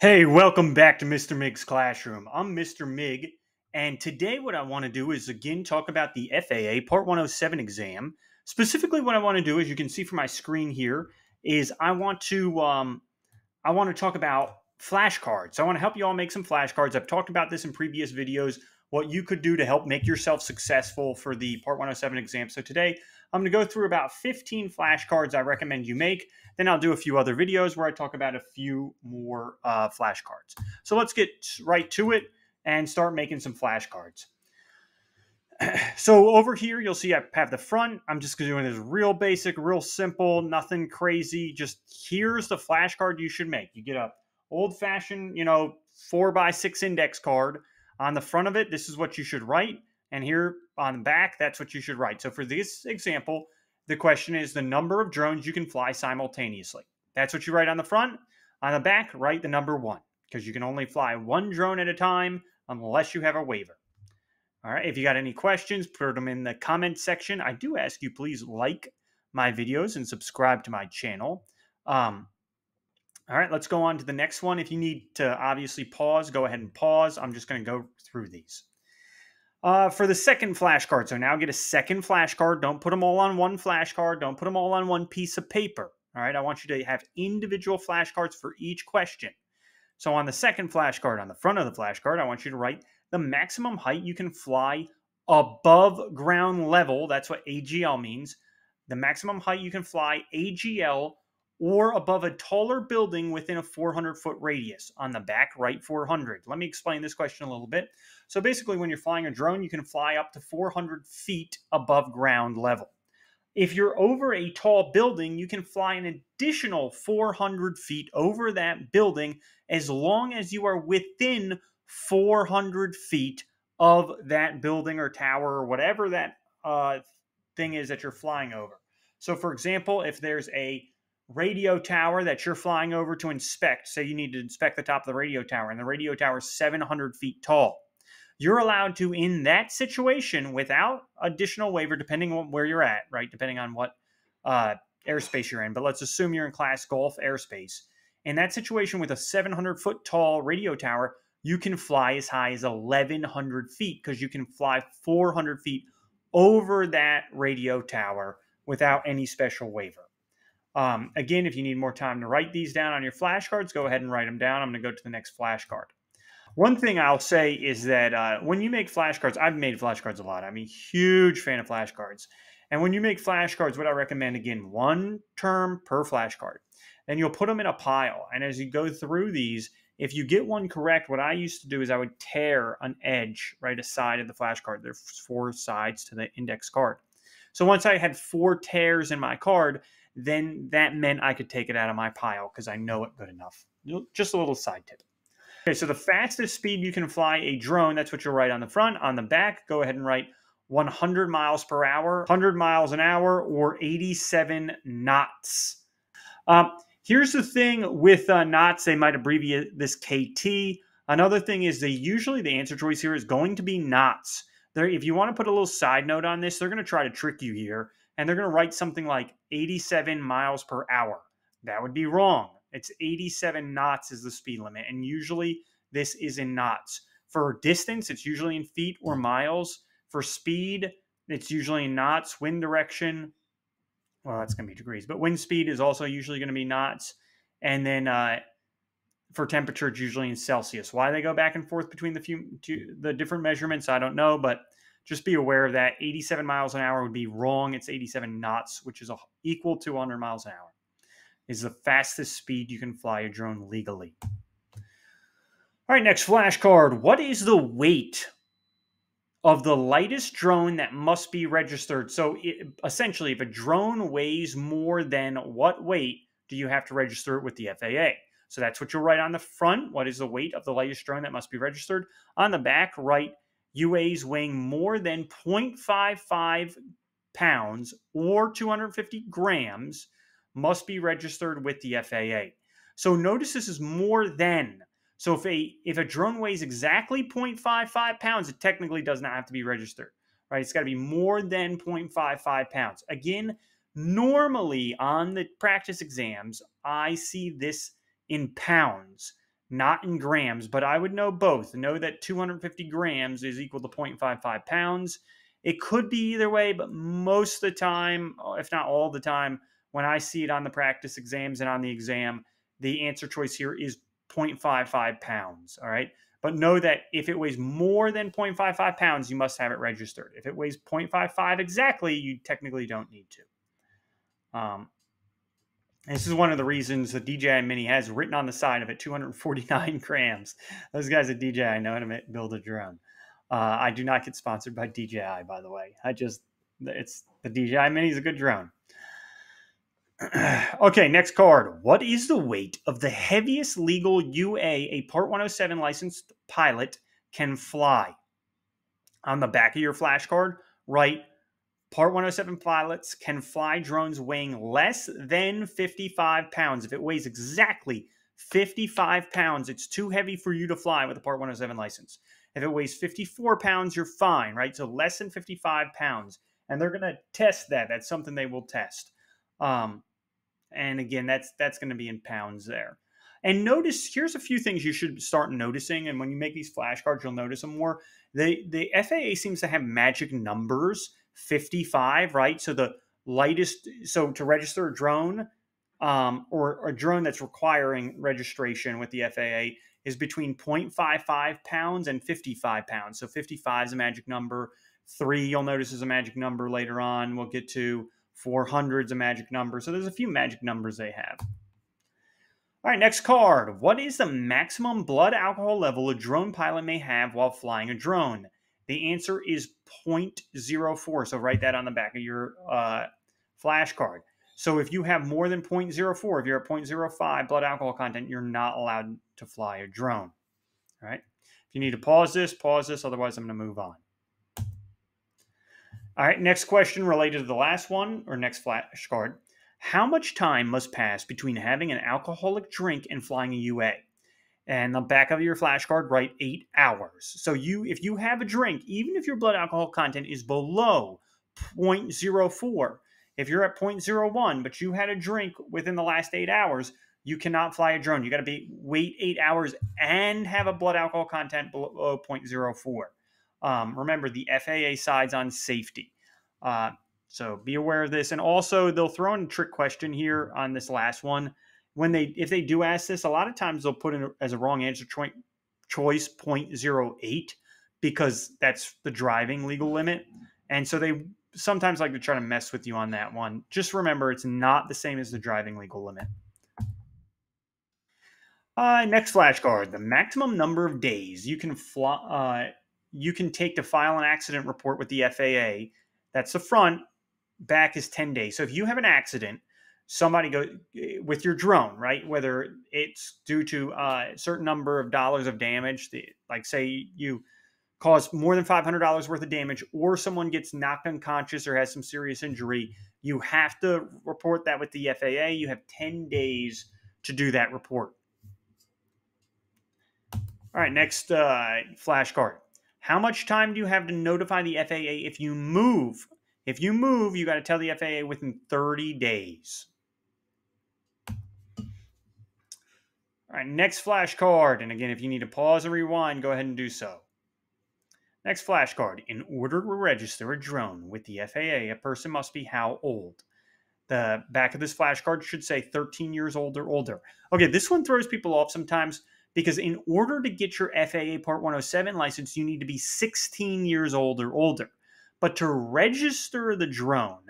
Hey, welcome back to Mr. Mig's Classroom. I'm Mr. Mig, and today what I want to do is again talk about the FAA Part 107 exam. Specifically, what I want to do, as you can see from my screen here, is I want to um, I want to talk about flashcards. I want to help you all make some flashcards. I've talked about this in previous videos, what you could do to help make yourself successful for the Part 107 exam. So today I'm going to go through about 15 flashcards I recommend you make. Then I'll do a few other videos where I talk about a few more uh, flashcards. So let's get right to it and start making some flashcards. so over here, you'll see I have the front. I'm just doing this real basic, real simple, nothing crazy. Just here's the flashcard you should make. You get a old fashioned, you know, four by six index card. On the front of it, this is what you should write. And here on the back, that's what you should write. So for this example, the question is the number of drones you can fly simultaneously. That's what you write on the front. On the back, write the number one because you can only fly one drone at a time unless you have a waiver. All right. If you got any questions, put them in the comment section. I do ask you please like my videos and subscribe to my channel. Um, all right, let's go on to the next one. If you need to obviously pause, go ahead and pause. I'm just going to go through these. Uh, for the second flashcard, so now get a second flashcard. Don't put them all on one flashcard. Don't put them all on one piece of paper. All right, I want you to have individual flashcards for each question. So on the second flashcard, on the front of the flashcard, I want you to write the maximum height you can fly above ground level. That's what AGL means. The maximum height you can fly AGL or above a taller building within a 400 foot radius. On the back, right 400. Let me explain this question a little bit. So basically, when you're flying a drone, you can fly up to 400 feet above ground level. If you're over a tall building, you can fly an additional 400 feet over that building as long as you are within 400 feet of that building or tower or whatever that uh, thing is that you're flying over. So, for example, if there's a radio tower that you're flying over to inspect, say you need to inspect the top of the radio tower, and the radio tower is 700 feet tall. You're allowed to, in that situation, without additional waiver, depending on where you're at, right? Depending on what uh, airspace you're in. But let's assume you're in class Golf airspace. In that situation, with a 700 foot tall radio tower, you can fly as high as 1,100 feet because you can fly 400 feet over that radio tower without any special waiver. Um, again, if you need more time to write these down on your flashcards, go ahead and write them down. I'm going to go to the next flashcard. One thing I'll say is that uh, when you make flashcards, I've made flashcards a lot. I'm a huge fan of flashcards. And when you make flashcards, what I recommend again, one term per flashcard. Then you'll put them in a pile. And as you go through these, if you get one correct, what I used to do is I would tear an edge right aside of the flashcard. There's four sides to the index card. So once I had four tears in my card, then that meant I could take it out of my pile because I know it good enough. Just a little side tip. Okay, so the fastest speed you can fly a drone, that's what you'll write on the front. On the back, go ahead and write 100 miles per hour, 100 miles an hour, or 87 knots. Um, here's the thing with uh, knots, they might abbreviate this KT. Another thing is they usually, the answer choice here is going to be knots. There, if you want to put a little side note on this, they're going to try to trick you here and they're going to write something like 87 miles per hour. That would be wrong. It's 87 knots is the speed limit, and usually this is in knots. For distance, it's usually in feet or miles. For speed, it's usually in knots. Wind direction, well, that's going to be degrees, but wind speed is also usually going to be knots. And then uh, for temperature, it's usually in Celsius. Why they go back and forth between the few the different measurements, I don't know, but just be aware of that. 87 miles an hour would be wrong. It's 87 knots, which is equal to 100 miles an hour. Is the fastest speed you can fly a drone legally. All right, next flashcard. What is the weight of the lightest drone that must be registered? So, it, essentially, if a drone weighs more than what weight do you have to register it with the FAA? So that's what you'll write on the front. What is the weight of the lightest drone that must be registered? On the back, write UAs weighing more than 0.55 pounds or 250 grams must be registered with the FAA. So notice this is more than. So if a if a drone weighs exactly 0.55 pounds, it technically does not have to be registered. Right? It's got to be more than 0.55 pounds. Again, normally on the practice exams, I see this in pounds not in grams, but I would know both. Know that 250 grams is equal to 0.55 pounds. It could be either way, but most of the time, if not all the time, when I see it on the practice exams and on the exam, the answer choice here is 0.55 pounds. All right. But know that if it weighs more than 0.55 pounds, you must have it registered. If it weighs 0.55 exactly, you technically don't need to. Um, this is one of the reasons the DJI Mini has written on the side of it 249 grams. Those guys at DJI know how to build a drone. Uh, I do not get sponsored by DJI, by the way. I just, it's the DJI Mini is a good drone. okay, next card. What is the weight of the heaviest legal UA a Part 107 licensed pilot can fly? On the back of your flashcard, write Part 107 pilots can fly drones weighing less than 55 pounds. If it weighs exactly 55 pounds, it's too heavy for you to fly with a Part 107 license. If it weighs 54 pounds, you're fine, right? So less than 55 pounds. And they're going to test that. That's something they will test. Um, and again, that's that's going to be in pounds there. And notice here's a few things you should start noticing. And when you make these flashcards, you'll notice them more. The the FAA seems to have magic numbers 55, right? So the lightest, so to register a drone um, or a drone that's requiring registration with the FAA is between 0.55 pounds and 55 pounds. So 55 is a magic number. Three, you'll notice, is a magic number later on. We'll get to 400 is a magic number. So there's a few magic numbers they have. All right, next card. What is the maximum blood alcohol level a drone pilot may have while flying a drone? The answer is 0.04. So write that on the back of your uh, flashcard. So if you have more than 0.04, if you're at 0.05 blood alcohol content, you're not allowed to fly a drone. All right. If you need to pause this, pause this. Otherwise, I'm going to move on. All right. Next question related to the last one or next flashcard. How much time must pass between having an alcoholic drink and flying a UA? And the back of your flashcard write eight hours. So you, if you have a drink, even if your blood alcohol content is below 0.04, if you're at 0.01, but you had a drink within the last eight hours, you cannot fly a drone. You got to be wait eight hours and have a blood alcohol content below 0.04. Um, remember, the FAA sides on safety. Uh, so be aware of this. And also, they'll throw in a trick question here on this last one when they if they do ask this, a lot of times they'll put in as a wrong answer cho- choice 0.08 because that's the driving legal limit. And so they sometimes like to try to mess with you on that one. Just remember it's not the same as the driving legal limit. Uh, next flashcard: the maximum number of days you can fly, uh, you can take to file an accident report with the FAA. That's the front. Back is ten days. So if you have an accident somebody go eh, with your drone, right? Whether it's due to a certain number of dollars of damage, like say you cause more than $500 worth of damage, or someone gets knocked unconscious or has some serious injury, you have to report that with the FAA. You have 10 days to do that report. All right, next uh, flashcard. How much time do you have to notify the FAA if you move? If you move, you got to tell the FAA within 30 days. All right, next flashcard. And again, if you need to pause and rewind, go ahead and do so. Next flashcard. In order to register a drone with the FAA, a person must be how old? The back of this flashcard should say 13 years old or older. Okay, this one throws people off sometimes because in order to get your FAA Part 107 license, you need to be 16 years old or older. But to register the drone,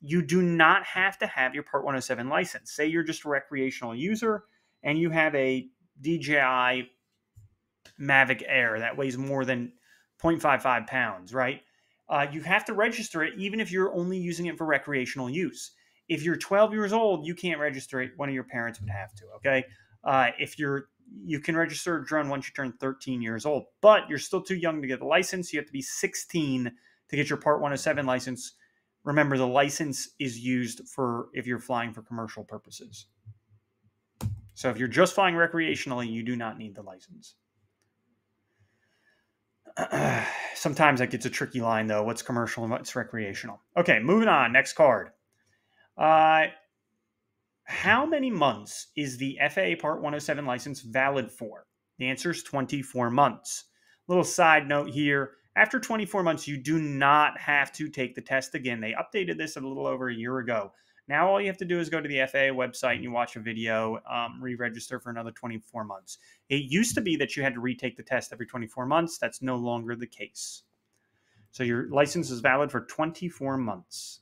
you do not have to have your Part 107 license. Say you're just a recreational user and you have a DJI Mavic Air that weighs more than 0.55 pounds, right? Uh, you have to register it even if you're only using it for recreational use. If you're 12 years old, you can't register it. One of your parents would have to. Okay. Uh, if you're you can register a drone once you turn 13 years old, but you're still too young to get the license. You have to be 16 to get your Part 107 license. Remember, the license is used for if you're flying for commercial purposes. So if you're just flying recreationally, you do not need the license. Sometimes that gets a tricky line, though. What's commercial and what's recreational? Okay, moving on. Next card. Uh, How many months is the FAA Part 107 license valid for? The answer is 24 months. Little side note here after 24 months, you do not have to take the test again. They updated this a little over a year ago. Now, all you have to do is go to the FAA website and you watch a video, um, re register for another 24 months. It used to be that you had to retake the test every 24 months. That's no longer the case. So, your license is valid for 24 months,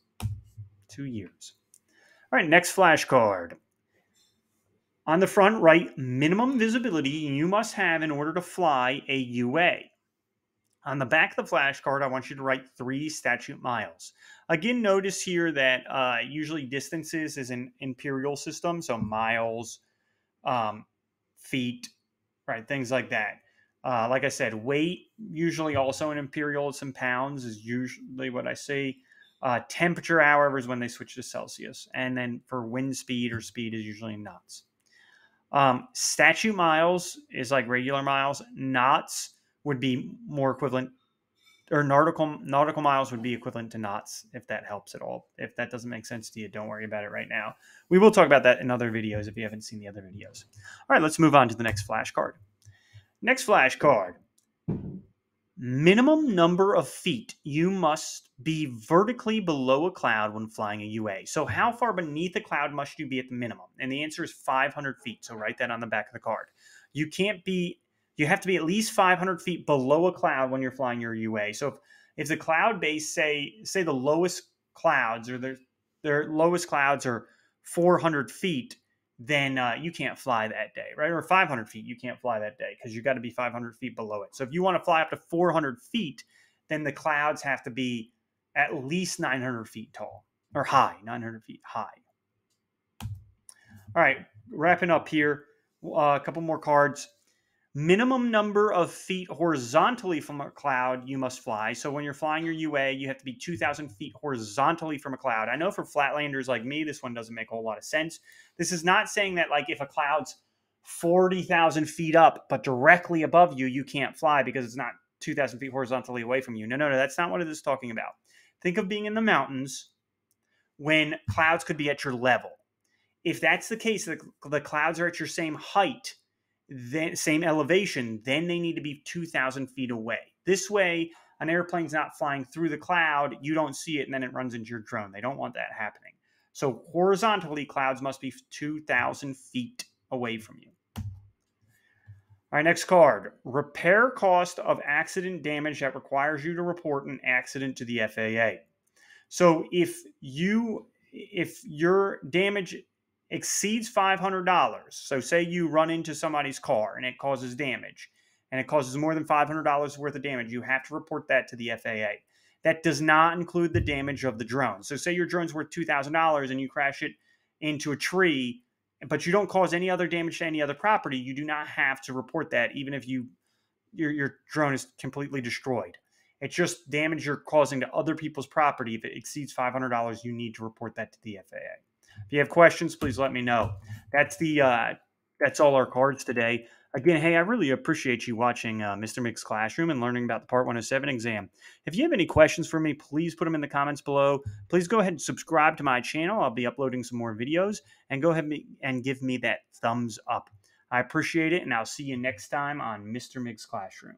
two years. All right, next flashcard. On the front right, minimum visibility you must have in order to fly a UA. On the back of the flashcard, I want you to write three statute miles. Again, notice here that uh, usually distances is an imperial system, so miles, um, feet, right, things like that. Uh, like I said, weight usually also in imperial, it's in pounds is usually what I say. Uh, temperature, however, is when they switch to Celsius, and then for wind speed or speed is usually knots. Um, statute miles is like regular miles. Knots would be more equivalent or nautical nautical miles would be equivalent to knots if that helps at all. If that doesn't make sense to you, don't worry about it right now. We will talk about that in other videos if you haven't seen the other videos. All right, let's move on to the next flashcard. Next flashcard. Minimum number of feet you must be vertically below a cloud when flying a UA. So, how far beneath a cloud must you be at the minimum? And the answer is 500 feet. So, write that on the back of the card. You can't be you have to be at least 500 feet below a cloud when you're flying your UA. So if, if the cloud base say say the lowest clouds or their their lowest clouds are 400 feet, then uh, you can't fly that day, right? Or 500 feet, you can't fly that day because you got to be 500 feet below it. So if you want to fly up to 400 feet, then the clouds have to be at least 900 feet tall or high, 900 feet high. All right, wrapping up here, uh, a couple more cards minimum number of feet horizontally from a cloud you must fly. So when you're flying your UA, you have to be 2,000 feet horizontally from a cloud. I know for flatlanders like me, this one doesn't make a whole lot of sense. This is not saying that like if a cloud's 40,000 feet up, but directly above you, you can't fly because it's not 2,000 feet horizontally away from you. No, no, no, that's not what it is talking about. Think of being in the mountains when clouds could be at your level. If that's the case, the, the clouds are at your same height then same elevation, then they need to be 2,000 feet away. This way, an airplane's not flying through the cloud, you don't see it, and then it runs into your drone. They don't want that happening. So horizontally, clouds must be 2,000 feet away from you. All right, next card. Repair cost of accident damage that requires you to report an accident to the FAA. So if you if your damage exceeds $500, so say you run into somebody's car and it causes damage, and it causes more than $500 worth of damage, you have to report that to the FAA. That does not include the damage of the drone. So, say your drone's worth $2,000 and you crash it into a tree, but you don't cause any other damage to any other property, you do not have to report that, even if you your, your drone is completely destroyed. It's just damage you're causing to other people's property. If it exceeds $500, you need to report that to the FAA. If you have questions, please let me know. That's the uh, that's all our cards today. Again, hey, I really appreciate you watching uh, Mr. Mig's Classroom and learning about the Part 107 exam. If you have any questions for me, please put them in the comments below. Please go ahead and subscribe to my channel. I'll be uploading some more videos. And go ahead and give me that thumbs up. I appreciate it, and I'll see you next time on Mr. Mig's Classroom.